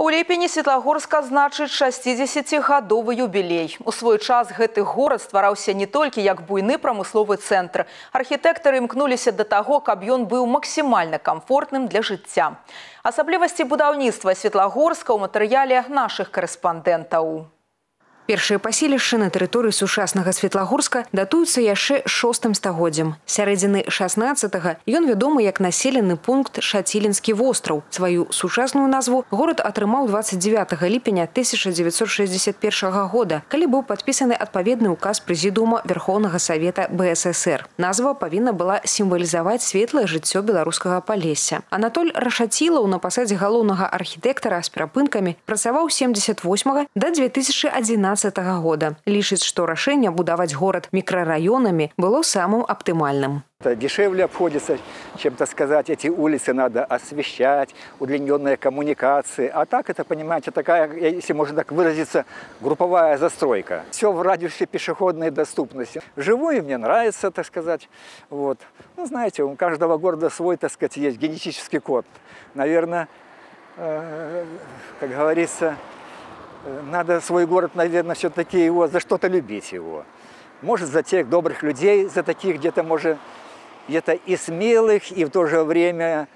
У ліпені Светлагорска значыць 60гадовы юбілей. У свой час гэты горад ствараўся не толькі як буйны прамысловы цэнтр. Архітэктары імкнуліся да таго, каб ён быў максімальна камфортным для жыцця. Асаблівасці будаўніцтва Светлагорска ў матэрыяле нашых карэспандэнтаў. Першыя паселішчы на тэрыторыі сучаснага Светлагорска датуюцца яшчэ шостым стагоддзям. Сярэдзіны 16 ён вядомы як населены пункт Шацілінскі востраў. Сваю сучасную назву горад атрымаў 29 ліпеня 1961 года, калі быў падпісаны адпаведны ўказ прэзідума Верхоўнага савета БССР. Назва павінна была сімвалізаваць светлае жыццё беларускага палесся. Анатоль Рашацілаў на пасадзе галоўнага архітэктара з перапынкамі працаваў 78 да 2011 2017 года. Лічыць, што рашэнне будаваць горад мікрараёнамі было самым аптымальным. Это дешевле обходится, чем, так сказать, эти улицы надо освещать, удлиненные коммуникации. А так это, понимаете, такая, если можно так выразиться, групповая застройка. Все в радиусе пешеходной доступности. Живое мне нравится, так сказать. Вот. Ну, знаете, у каждого города свой, так сказать, есть генетический код. Наверное, э, как говорится, надо свой город, наверное, все-таки его за что-то любить его. Может, за тех добрых людей, за таких где-то, может, где-то и смелых, и в то же время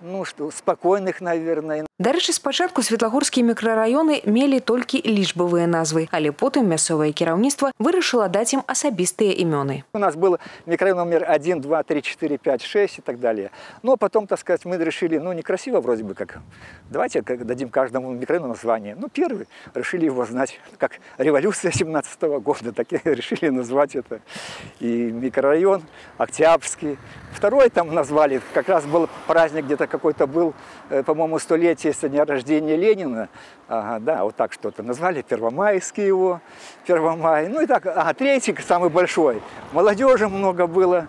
ну, что, спокойных, наверное. Дарэчы, спачатку светлагорскія мікрараёны мелі толькі лічбавыя назвы, але потым мясцовае кіраўніцтва вырашыла даць ім асабістыя імёны. У нас был микрорайон номер 1, 2, 3, 4, 5, 6 и так далее. Но потом, так сказать, мы решили, ну, некрасиво вроде бы как. Давайте дадим каждому микрорайону название. Ну, первый решили его знать, как революция 17 -го года, так и решили назвать это. И микрорайон Октябрьский. Второй там назвали, как раз был праздник где-то какой-то был, э, по-моему, столетие со дня рождения Ленина. Ага, да, вот так что-то назвали, Первомайский его, Первомай. Ну и так, а третий, самый большой. Молодежи много было,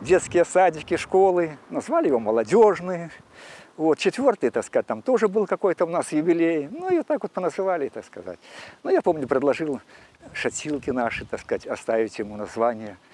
детские садики, школы. Назвали его молодежные. Вот, четвертый, так сказать, там тоже был какой-то у нас юбилей. Ну, и так вот поназывали, так сказать. Ну, я помню, предложил шатилки наши, так сказать, оставить ему название –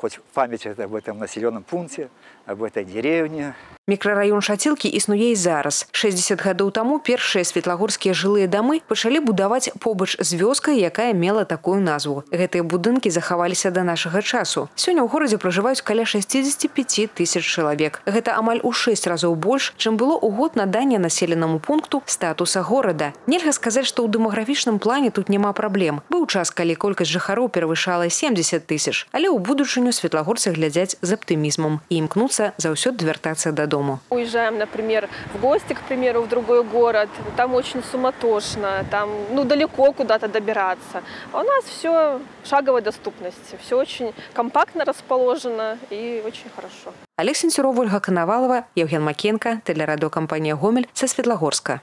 хоть память об этом населенном пункте, об этой деревне. Мікрараён шацілкі існуе і зараз. 60 гадоў таму першыя светлагорскія жылыя дамы пачалі будаваць побач з вёскай, якая мела такую назву. Гэтыя будынкі захаваліся да нашага часу. Сёння ў горадзе пражываюць каля 65 тысяч чалавек. Гэта амаль у 6 разоў больш, чым было ў год надання населенаму пункту статуса горада. Нельга сказаць, што ў дэмаграфічным плане тут няма праблем. Быў час, калі колькасць жыхароў перавышала 70 тысяч, але ў будучыню сёння светлагорцы глядзяць з аптымізмам і імкнуцца заўсёды вяртацца дадому. Уезжаем, например, в гости, к примеру, в другой город. Там очень суматошно, там ну, далеко куда-то добираться. А у нас все в шаговой доступности. Все очень компактно расположено и очень хорошо. Олег Сенцюров, Ольга Коновалова, Евген Макенко, телерадиокомпания «Гомель» со Светлогорска.